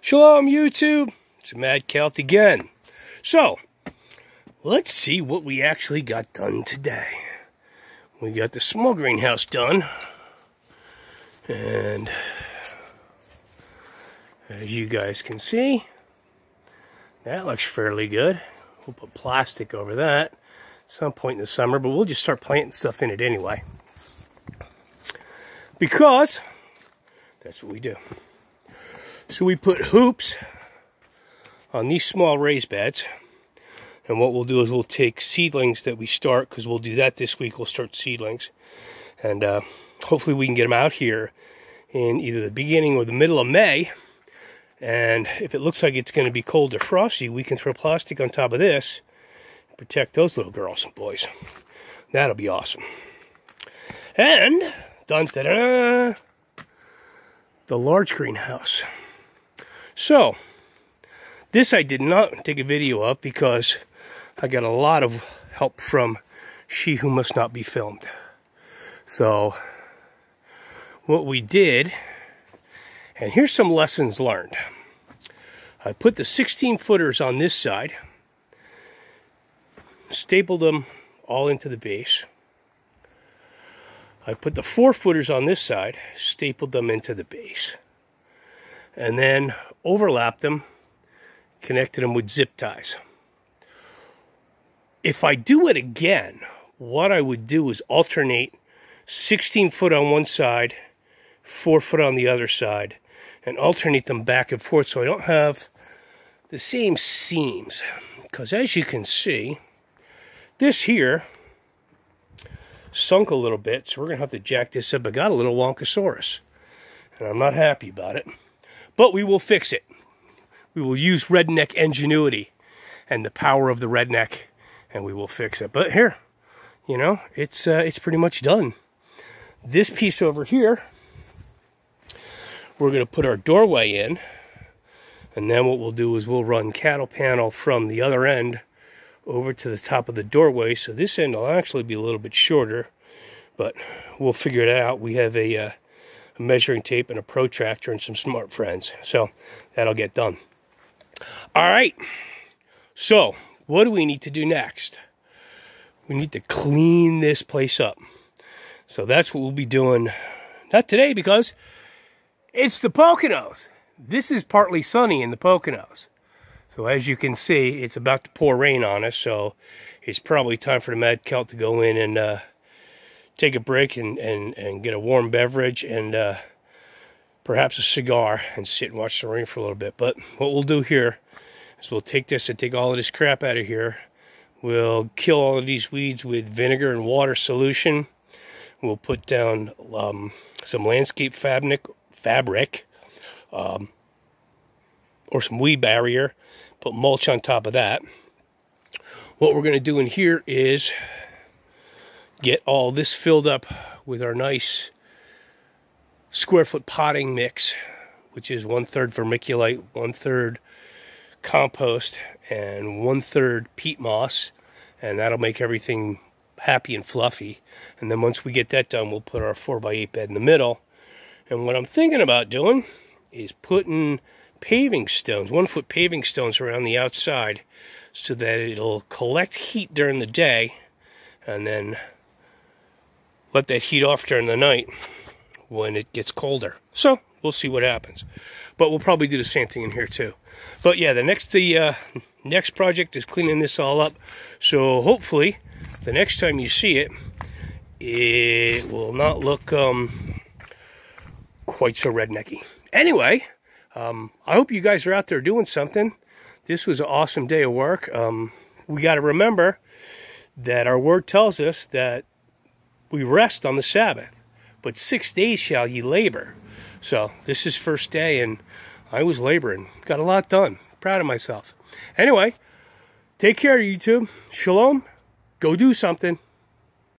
Shalom, YouTube. It's Madkelt again. So, let's see what we actually got done today. We got the small greenhouse done. And as you guys can see, that looks fairly good. We'll put plastic over that at some point in the summer, but we'll just start planting stuff in it anyway. Because that's what we do. So we put hoops on these small raised beds. And what we'll do is we'll take seedlings that we start, because we'll do that this week. We'll start seedlings. And uh, hopefully we can get them out here in either the beginning or the middle of May. And if it looks like it's going to be cold or frosty, we can throw plastic on top of this and protect those little girls and boys. That'll be awesome. And, dun da da, the large greenhouse. So, this I did not take a video of because I got a lot of help from She Who Must Not Be Filmed. So, what we did, and here's some lessons learned. I put the 16 footers on this side, stapled them all into the base. I put the four footers on this side, stapled them into the base and then overlapped them, connected them with zip ties. If I do it again, what I would do is alternate 16 foot on one side, 4 foot on the other side, and alternate them back and forth so I don't have the same seams. Because as you can see, this here sunk a little bit, so we're going to have to jack this up. I got a little Wonkosaurus, and I'm not happy about it. But we will fix it. We will use redneck ingenuity and the power of the redneck, and we will fix it. But here, you know, it's uh, it's pretty much done. This piece over here, we're going to put our doorway in, and then what we'll do is we'll run cattle panel from the other end over to the top of the doorway. So this end will actually be a little bit shorter, but we'll figure it out. We have a uh, a measuring tape and a protractor and some smart friends. So that'll get done. All right. So what do we need to do next? We need to clean this place up. So that's what we'll be doing. Not today because it's the Poconos. This is partly sunny in the Poconos. So as you can see, it's about to pour rain on us. So it's probably time for the Madkelt to go in and uh, take a break and, and, and get a warm beverage and uh, perhaps a cigar and sit and watch the rain for a little bit. But what we'll do here is we'll take this and take all of this crap out of here. We'll kill all of these weeds with vinegar and water solution. We'll put down um, some landscape fabric, fabric um, or some weed barrier. Put mulch on top of that. What we're going to do in here is get all this filled up with our nice square foot potting mix, which is one third vermiculite, one third compost, and one third peat moss, and that'll make everything happy and fluffy. And then once we get that done, we'll put our 4x8 bed in the middle. And what I'm thinking about doing is putting paving stones, one foot paving stones around the outside so that it'll collect heat during the day and then let that heat off during the night when it gets colder. So we'll see what happens. But we'll probably do the same thing in here too. But yeah, the next the uh, next project is cleaning this all up. So hopefully the next time you see it, it will not look um, quite so rednecky. Anyway, um, I hope you guys are out there doing something. This was an awesome day of work. Um, we got to remember that our word tells us that we rest on the Sabbath, but six days shall ye labor. So this is first day, and I was laboring. Got a lot done. Proud of myself. Anyway, take care, YouTube. Shalom. Go do something.